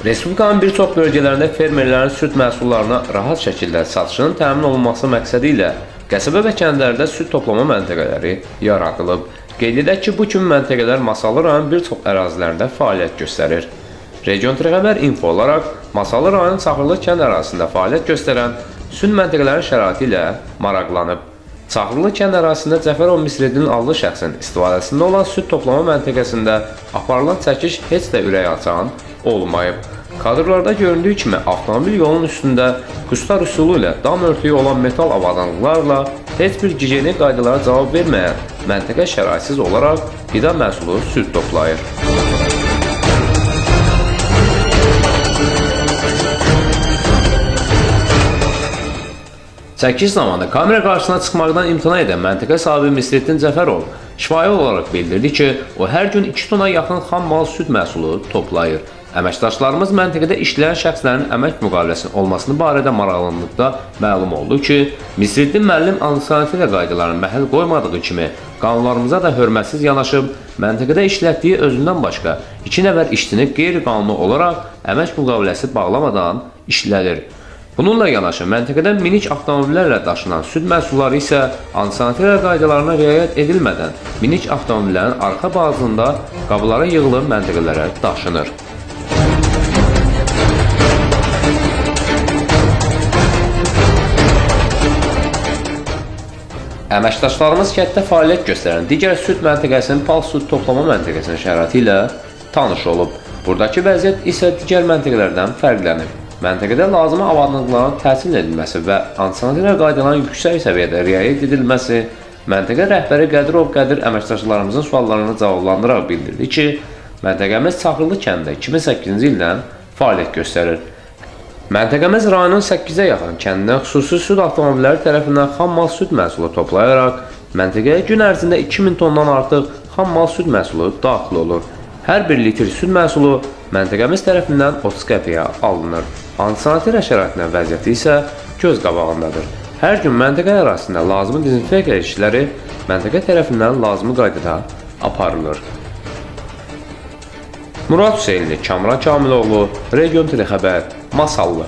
Respublikanın bir çox bölgələrində fermerlərin süd məhsullarına rahat şəkildə satışının təmin olunması məqsədi ilə qəsəbə və kəndlərdə süd toplama məntəqələri yaradılıb. Qeyd edək ki, bu kimi məntəqələr Masallı rayon bir çox ərazilərində fəaliyyət göstərir. Region Xəbər info olaraq Masallı rayon Çaxırlı kənd ərazisində fəaliyyət göstərən süd məntəqələrinin şəraiti ilə maraqlanıb. Çaxırlı kənd ərazisində Cəfərov Misredinin adlı şəxsin istifadəsində olan süd toplama məntəqəsində aparılan çəkiş heç də ürək açan olmayıb. Kadrlarda göründüyü kimi avtomobil yolunun üstündə qustar üsulu ilə dam örtüyü olan metal avadanlıqlarla heç bir gigiyenik qaydalara cavab verməyən məntəqə şəraitsiz olaraq qida məhsulu süd toplayır. Çəkiş zamanı kamera qarşısına çıxmaqdan imtina edən məntəqə sahibi Misrettin Cəfərov şifahi olaraq bildirdi ki, o hər gün 2 tona yaxın xam mal süd məhsulu toplayır. Əməkdaşlarımız məntəqədə işləyən şəxslərin əmək müqaviləsinin olmasını barədə maraqlandıqda məlum oldu ki, Misriddin müəllim antisanitariya qaydalarına məhəl qoymadığı kimi qanunlarımıza da hörmətsiz yanaşıb, məntəqədə işlətdiyi özündən başqa 2 nəfər işçini qeyri-qanuni olaraq əmək müqaviləsi bağlamadan işlədir. Bununla yanaşı məntəqədən minik avtomobillərlə daşınan süd məhsulları isə antisanitariya qaydalarına riayət edilmədən minik avtomobillərin arxa bağzında qablara yığılıb məntəqələrə daşınır. Əməkdaşlarımız kənddə fəaliyyət göstərən digər süd məntəqəsinin pal süd toplama məntəqəsinin şəraiti ilə tanış olub. Buradakı vəziyyət isə digər məntəqələrdən fərqlənib. Məntəqədə lazımi avadlıqların təhsil edilməsi və antisanitariya qaydalarının yüksək səviyyədə riayət edilməsi məntəqə rəhbəri Qədirov Qədir əməkdaşlarımızın suallarını cavablandıraraq bildirdi ki, məntəqəmiz Çaxırlı kəndə 2008-ci ildən fəaliyyət göstərir. Məntəqəmiz rayonun 8-ə yaxın kəndinə xüsusi süd avtomobilləri tərəfindən xam mal süd məhsulu toplayaraq məntəqəyə gün ərzində 2000 tondan artıq xam mal süd məhsulu daxil olur. Hər bir litr süd məhsulu məntəqəmiz tərəfindən 30 qəpiyə alınır. Antisanitariya şəraitinin vəziyyəti isə göz qabağındadır. Hər gün məntəqə ərazisində lazımi dezinfeksiya işləri məntəqə tərəfindən lazımi qaydada aparılır. Murad Hüseynli, Kamran Kamiloğlu, Region Telexəbər, Masallı.